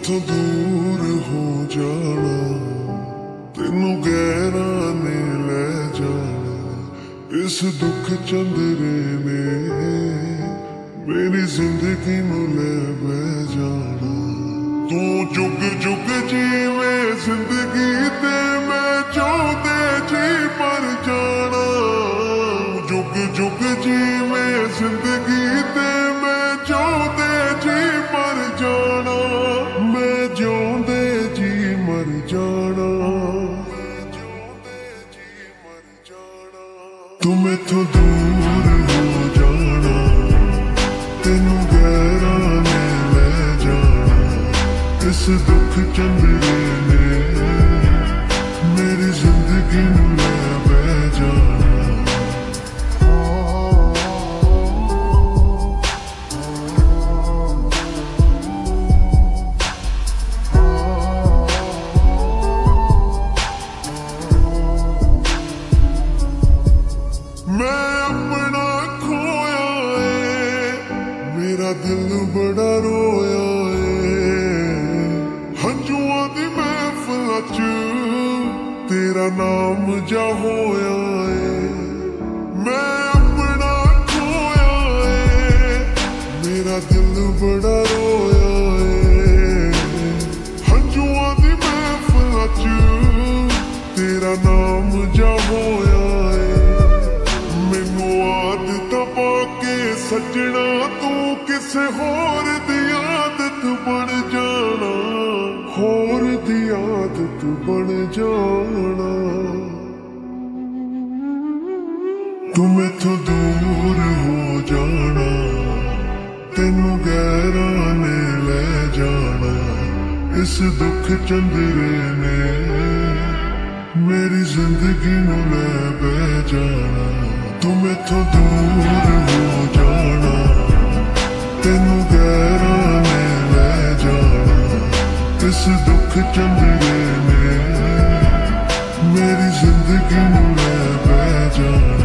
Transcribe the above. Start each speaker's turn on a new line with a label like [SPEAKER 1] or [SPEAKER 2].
[SPEAKER 1] ਮੈਥੋਂ ਦੂਰ ਹੋ ਜਾਣਾ? ਤੈਨੂੰ ਗਹਿਰਾ ਨੇ ਲੈ ਜਾਣਾ। ਇਸ ਦੁੱਖ ਚੰਦਰੇ ਨੇ ਮੇਰੀ ਜ਼ਿੰਦਗੀ ਨੂੰ ਲੈ ਬਹਿ ਜਾਣਾ। ਤੂੰ ਜੁਗ ਜੁਗ ਜੀਵੇ ਜ਼ਿੰਦਗੀ ਤੇ ਮੈਂ ਚਾਹਦੇ ਜੀ ਪਰ ਜਾਣਾ। ਜੁਗ ਜੁਗ ਜੀਵੇਂ ਜ਼ਿੰਦਗੀ ਤੇ ਮੈਂ ਚਾਹਦੇ ਤੂੰ ਮੈਥੋਂ ਦੂਰ ਹੋ ਜਾਣਾ। ਤੈਨੂੰ ਗਹਿਰਾ ਨੇ ਲੈ ਜਾਣਾ। ਇਸ ਦੁੱਖ ਚੰਗੇ ਮੈਂ ਆਪਣਾ ਖੋਇਆ ਏ। ਮੇਰਾ ਦਿਲ ਬੜਾ ਰੋਇਆ ਏ। ਹੰਝੂਆਂ ਦੀ ਮਹਿਫਲਾਂ 'ਚ ਤੇਰਾ ਨਾਮ ਜਾ ਹੋਇਆ ਸੱਜਣਾ, ਤੂੰ ਕਿਸੇ ਹੋਰ ਦੀ ਆਦਤ ਬਣ ਜਾਣਾ? ਹੋਰ ਦੀ ਆਦਤ ਬਣ ਜਾਣਾ। ਤੂੰ ਮੈਥੋਂ ਦੂਰ ਹੋ ਜਾਣਾ। ਤੈਨੂੰ ਗਹਿਰਾ ਨੇ ਲੈ ਜਾਣਾ। ਇਸ ਦੁੱਖ ਚੰਦਰੇ ਨੇ ਮੇਰੀ ਜ਼ਿੰਦਗੀ ਨੂੰ ਲੈ ਬਹਿ ਜਾਣਾ। ਤੂੰ ਮੈਥੋਂ ਦੂਰ ਇਸ ਦੁੱਖ ਚੰਦਰੇ ਨੇ ਮੇਰੀ ਜ਼ਿੰਦਗੀ ਨੂੰ ਲੈ ਬਹਿ ਜਾਣਾ